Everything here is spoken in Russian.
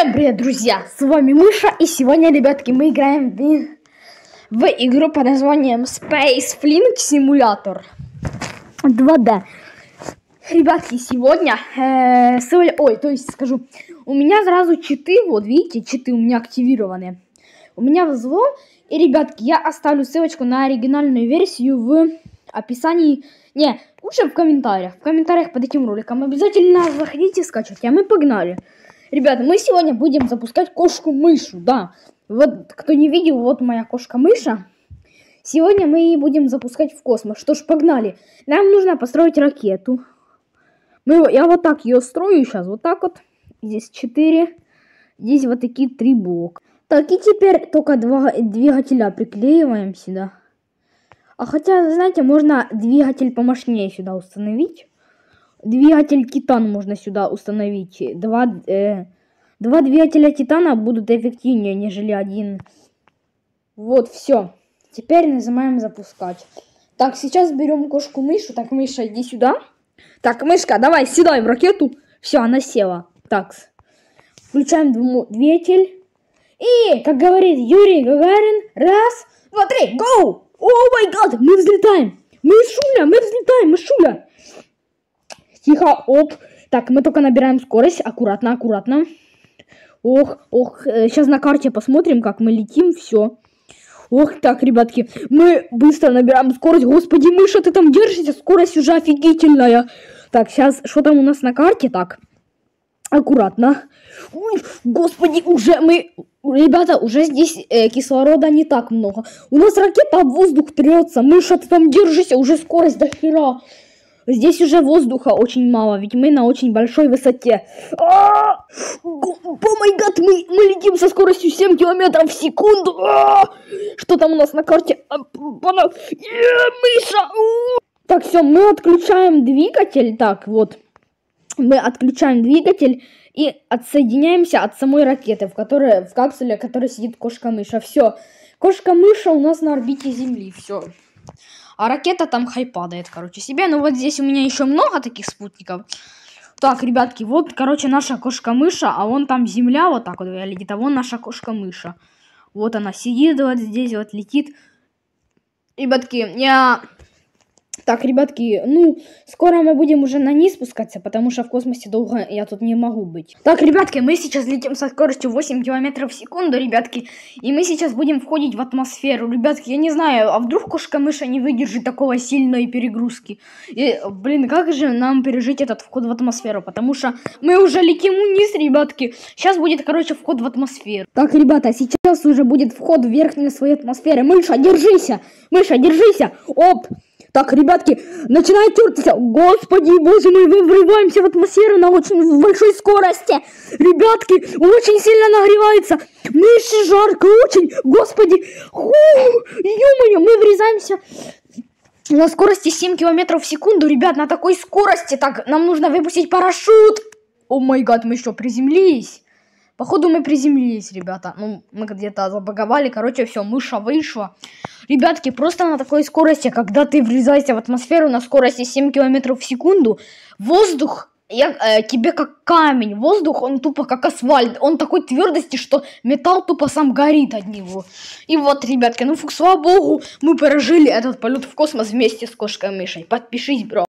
Всем привет, друзья! С вами Мыша, и сегодня, ребятки, мы играем в, в игру под названием Space Flink Simulator 2D. Ребятки, сегодня, э, сегодня, ой, то есть скажу, у меня сразу читы, вот видите, читы у меня активированы. У меня взлом, и, ребятки, я оставлю ссылочку на оригинальную версию в описании, не, лучше в комментариях, в комментариях под этим роликом. Обязательно заходите скачать, а мы погнали. Ребята, мы сегодня будем запускать кошку-мышу, да. Вот, кто не видел, вот моя кошка-мыша. Сегодня мы ее будем запускать в космос. Что ж, погнали. Нам нужно построить ракету. Мы, я вот так ее строю сейчас, вот так вот. Здесь 4, здесь вот такие три блока. Так, и теперь только два двигателя приклеиваем сюда. А хотя, знаете, можно двигатель помощнее сюда установить. Двигатель Титан можно сюда установить. Два, э, два двигателя Титана будут эффективнее, нежели один. Вот, все. Теперь нажимаем запускать. Так, сейчас берем кошку-мышу. Так, мыша, иди сюда. Так, мышка, давай, седай в ракету. Все, она села. Так, включаем двигатель. И, как говорит Юрий Гагарин, раз, два, три, гоу! О май гад, мы взлетаем! Мышуля, мы взлетаем, Мышуля! Тихо, оп. Так, мы только набираем скорость. Аккуратно, аккуратно. Ох, ох, сейчас э, на карте посмотрим, как мы летим, все. Ох, так, ребятки, мы быстро набираем скорость. Господи, мыша, ты там держишься, скорость уже офигительная. Так, сейчас, что там у нас на карте? Так, аккуратно. Ой, господи, уже мы... Ребята, уже здесь э, кислорода не так много. У нас ракета об воздух трется. Мыша, ты там держишься, уже скорость до хера. Здесь уже воздуха очень мало, ведь мы на очень большой высоте. О май гад, мы, летим со скоростью 7 километров в секунду. Что там у нас на карте? А, мыша! Так, все, мы отключаем двигатель. Так, вот. Мы отключаем двигатель и отсоединяемся от самой ракеты, в которой, в капсуле, в которой сидит кошка-мыша. Все. Кошка-мыша у нас на орбите Земли. Все. А ракета там хай падает, короче, себе. Ну вот здесь у меня еще много таких спутников. Так, ребятки, вот, короче, наша кошка-мыша, а вон там земля вот так вот летит, а вон наша кошка-мыша. Вот она сидит вот здесь, вот летит. Ребятки, я так, ребятки, ну, скоро мы будем уже на низ спускаться, потому что в космосе долго я тут не могу быть. Так, ребятки, мы сейчас летим со скоростью 8 километров в секунду, ребятки, и мы сейчас будем входить в атмосферу. Ребятки, я не знаю, а вдруг кошка-мыша не выдержит такого сильной перегрузки? И, блин, как же нам пережить этот вход в атмосферу? Потому что мы уже летим вниз, ребятки. Сейчас будет, короче, вход в атмосферу. Так, ребята, сейчас уже будет вход в верхнюю свою атмосферу. Мыша, держись! Мыша, держись! Оп! Так, ребятки, начинает тертиться. Господи, боже мой, мы врываемся в атмосферу на очень большой скорости. Ребятки, очень сильно нагревается. Мыши жарко, очень. Господи, ё-моё, мы врезаемся на скорости 7 километров в секунду. Ребят, на такой скорости. Так, нам нужно выпустить парашют. О май гад, мы что, приземлились? Походу мы приземлились, ребята. Ну, мы где-то забаговали. Короче, все, мыша вышла. Ребятки, просто на такой скорости, когда ты врезаешься в атмосферу на скорости 7 км в секунду, воздух я, э, тебе как камень, воздух, он тупо как асфальт, он такой твердости, что металл тупо сам горит от него. И вот, ребятки, ну фу, слава богу, мы пережили этот полет в космос вместе с кошкой Мишей. Подпишись, бро.